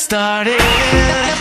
started.